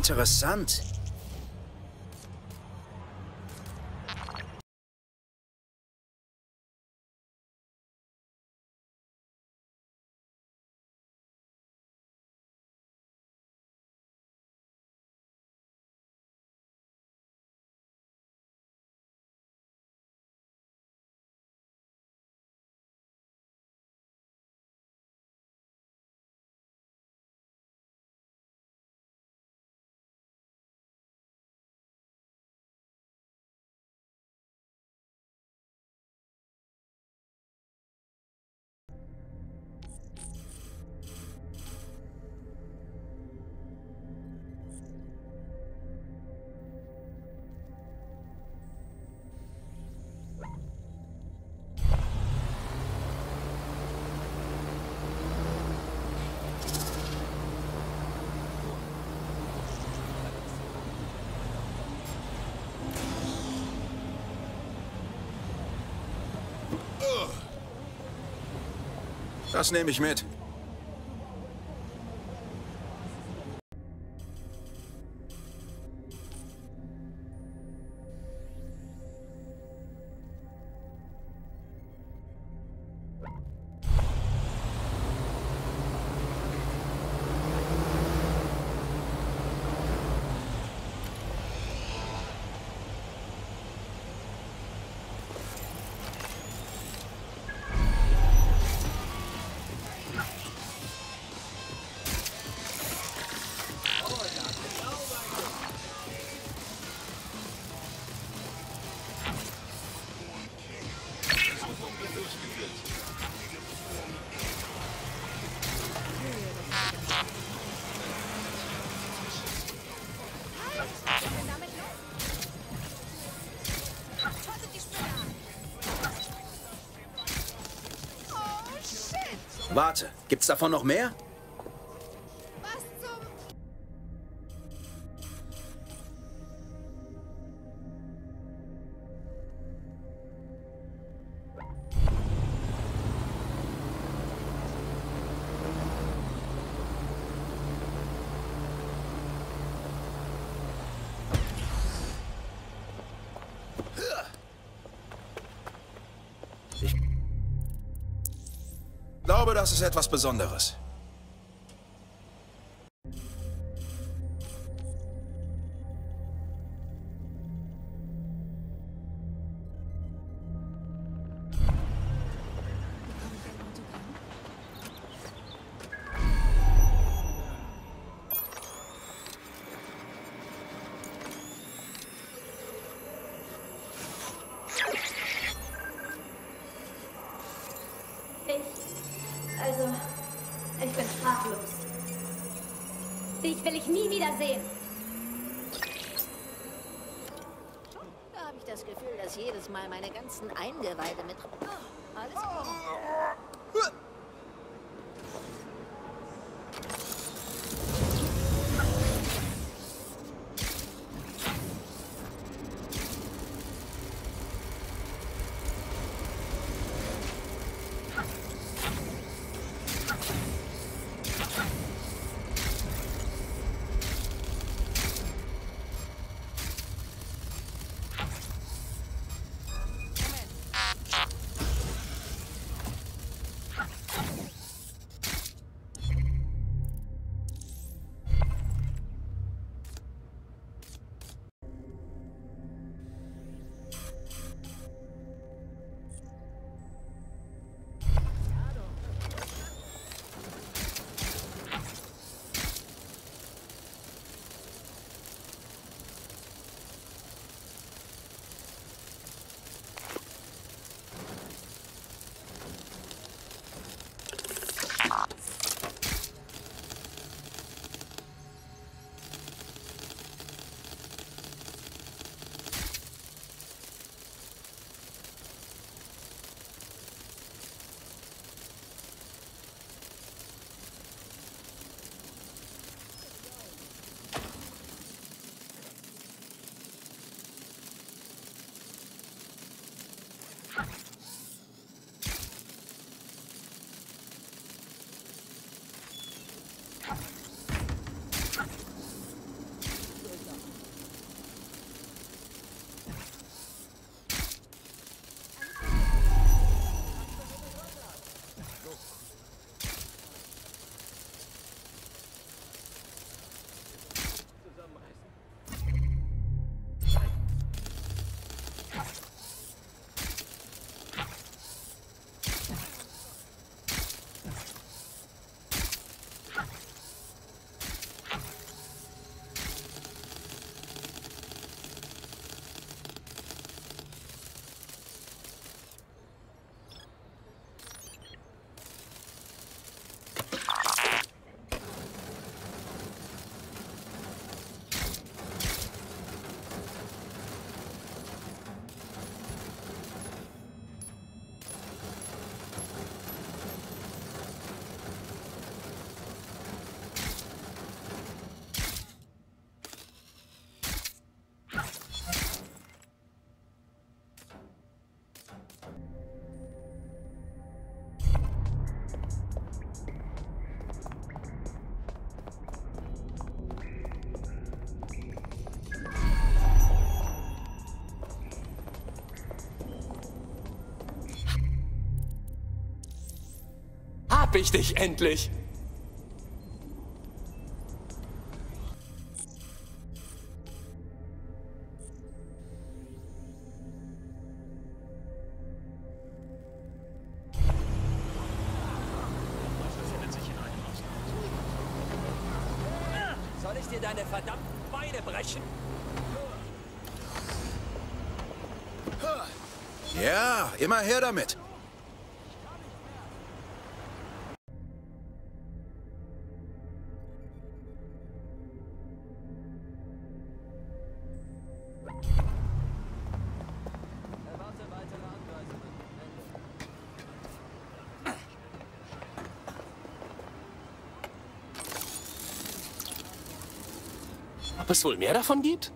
Interessant. Das nehme ich mit. Warte, gibt's davon noch mehr? Glaube, das ist etwas Besonderes. Das Gefühl, dass jedes Mal meine ganzen Eingeweide mit... Oh, alles gut. Hab ich dich endlich. Soll ich dir deine verdammten Beine brechen? Ja, immer her damit. Ob es wohl mehr davon gibt?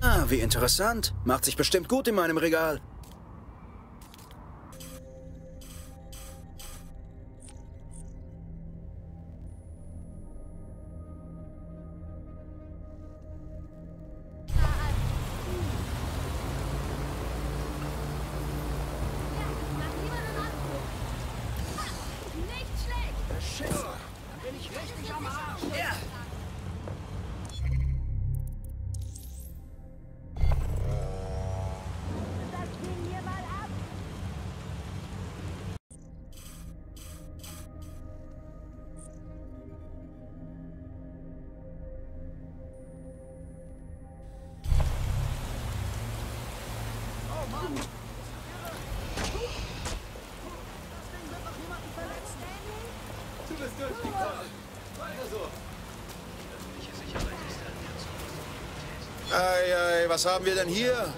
Ah, wie interessant. Macht sich bestimmt gut in meinem Regal. Was haben wir denn hier?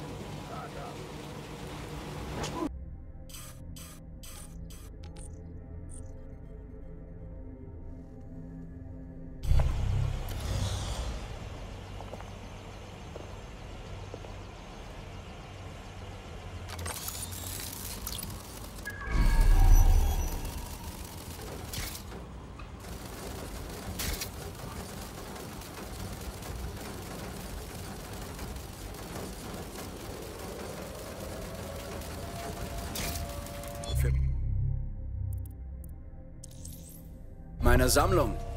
Meine Sammlung.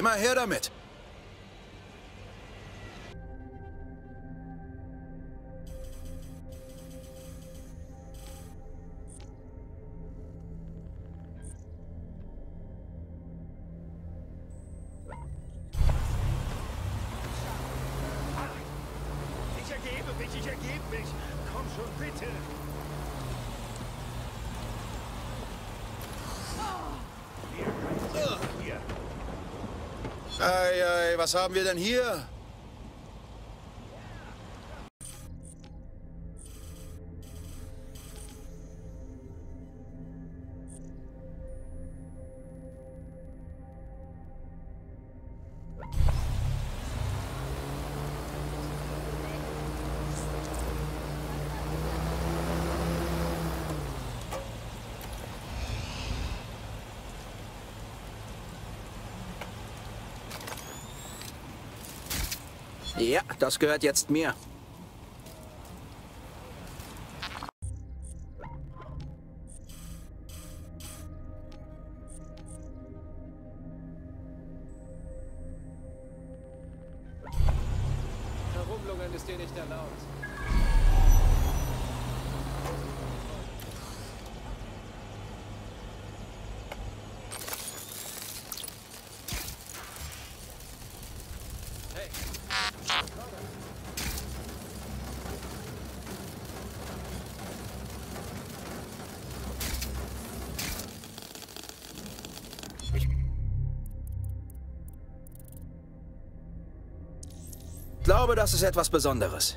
Immer her damit. Ich ergebe mich, ich ergebe mich. Komm schon, bitte. Hier. Ei, ei, was haben wir denn hier? Ja, das gehört jetzt mir. Herumlungern ist dir nicht erlaubt. Glaube, das ist etwas Besonderes.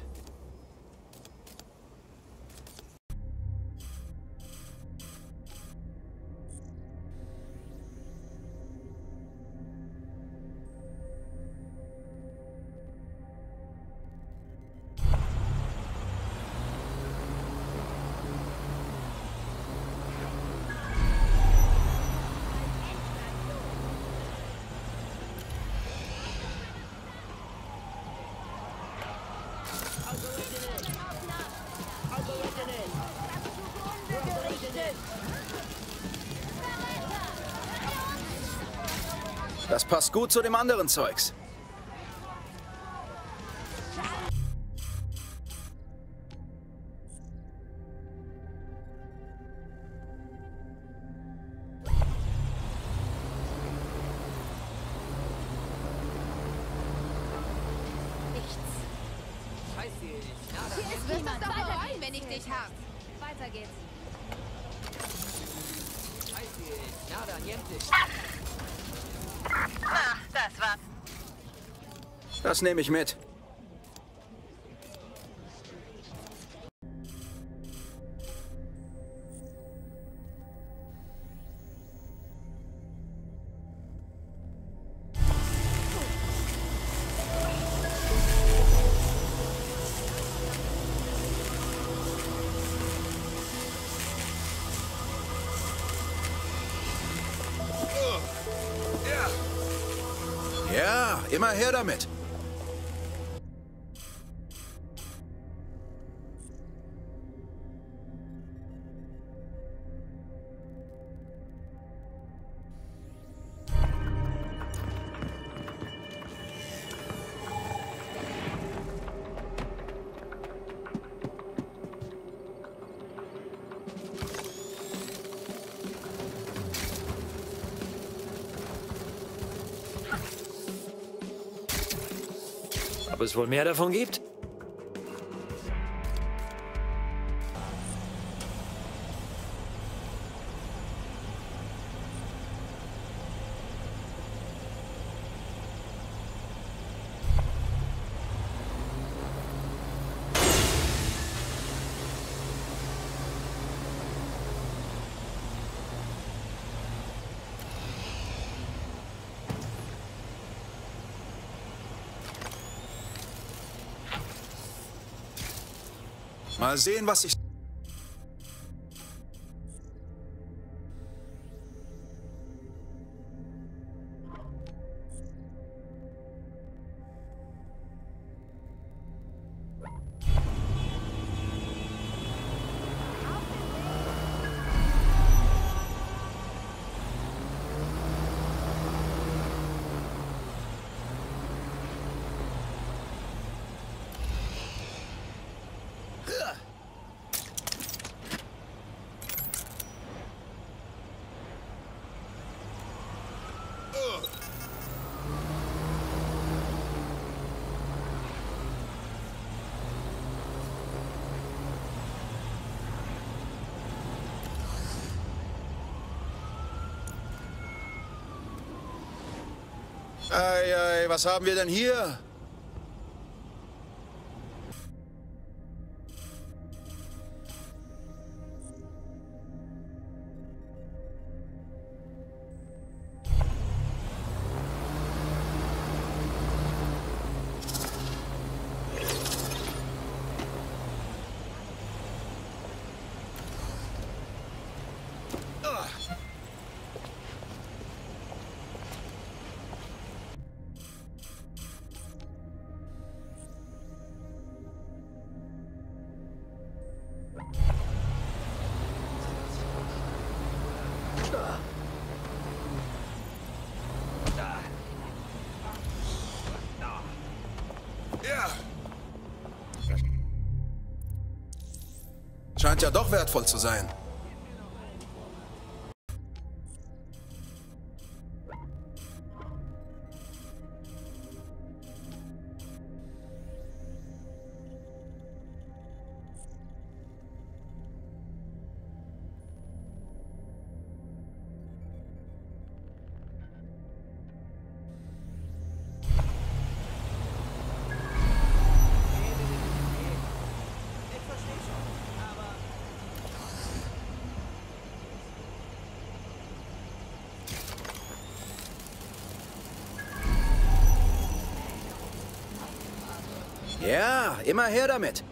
Das passt gut zu dem anderen Zeugs. Das nehme ich mit. Immer her damit. Es wohl mehr davon gibt? Mal sehen, was ich... Ei, ei, was haben wir denn hier? Ja. Scheint ja doch wertvoll zu sein. Immer her damit.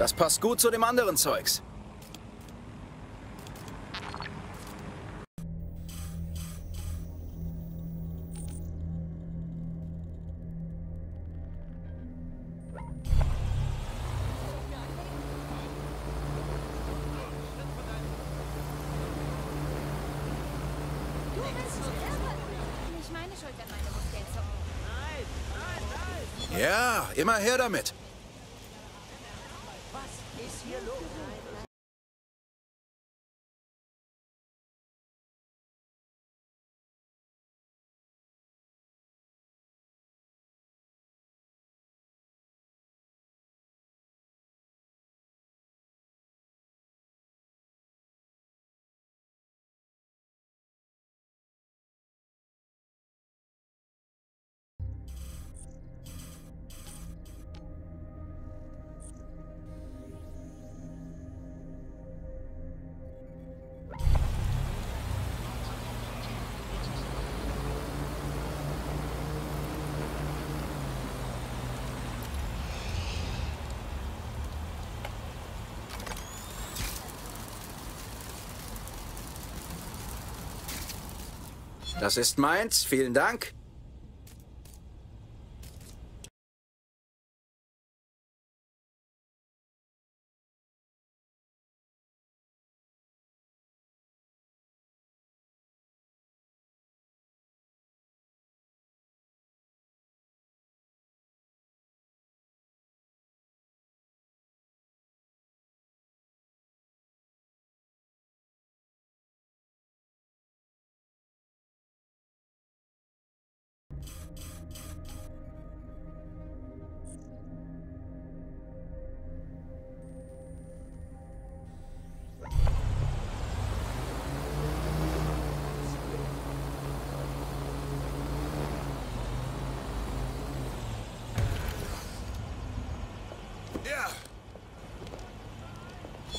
Das passt gut zu dem anderen Zeugs. Ja, immer her damit. Das ist meins. Vielen Dank.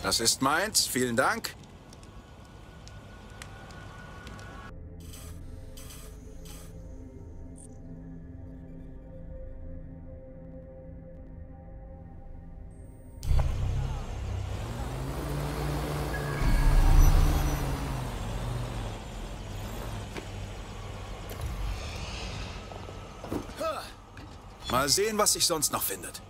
Das ist meins. Vielen Dank. Mal sehen, was sich sonst noch findet.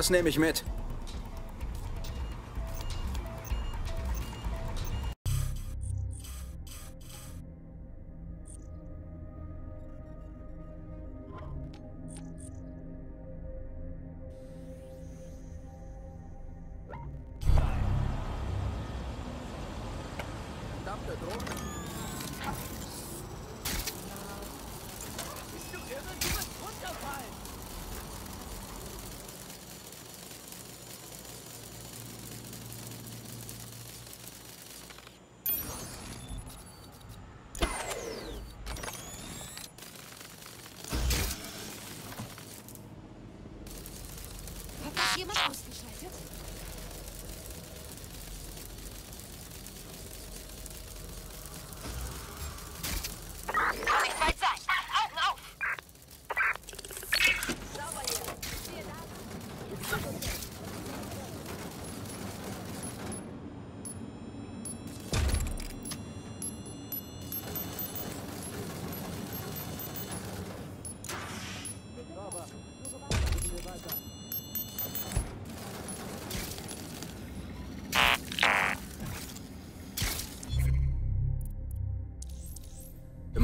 Das nehme ich mit.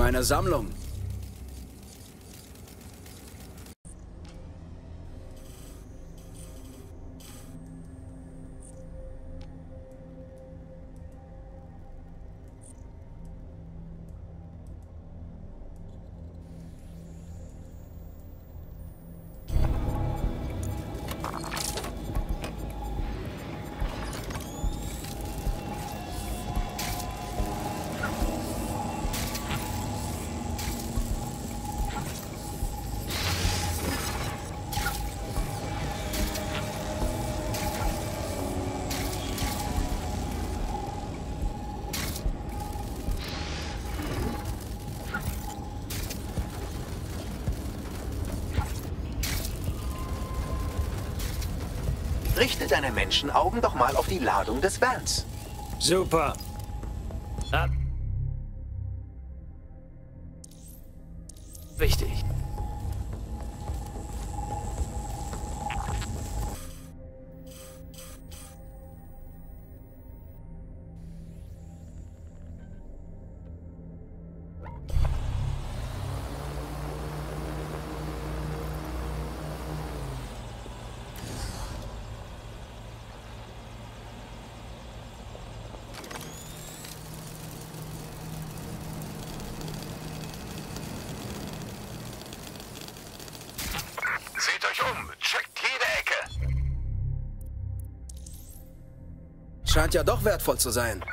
Meiner Sammlung. Richte deine Menschenaugen doch mal auf die Ladung des Vans. Super. Scheint ja doch wertvoll zu sein.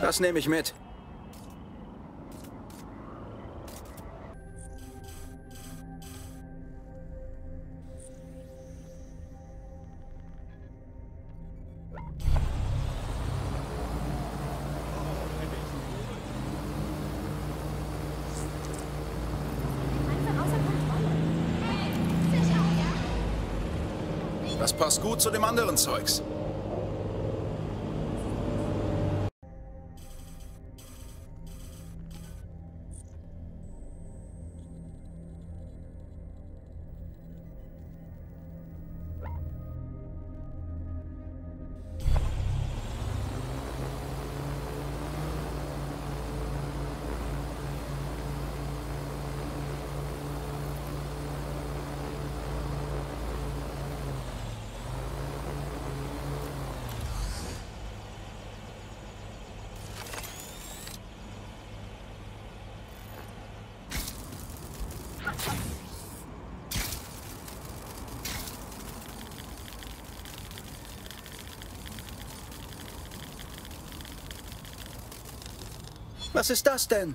Das nehme ich mit. Zu dem anderen Zeugs. Was ist das denn?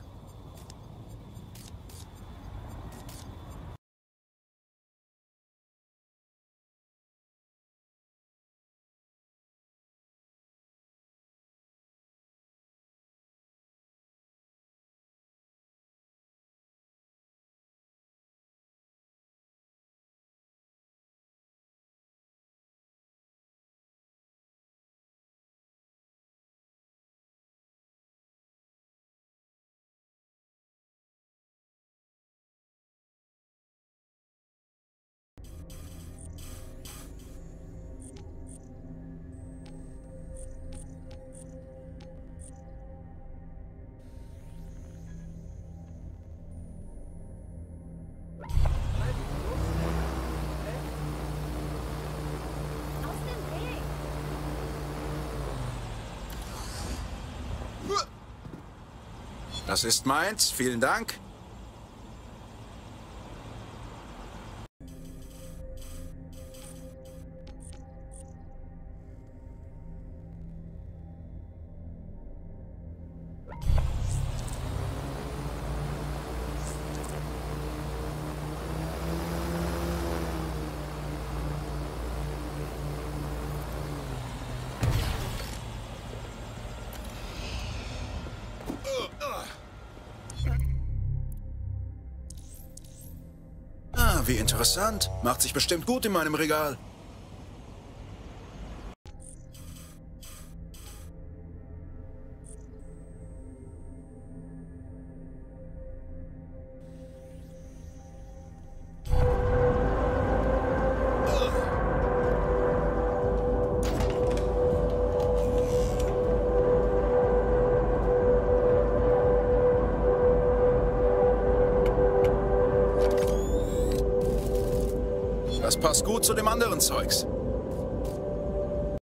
Das ist meins. Vielen Dank. Wie interessant. Macht sich bestimmt gut in meinem Regal. Gut zu dem anderen Zeugs.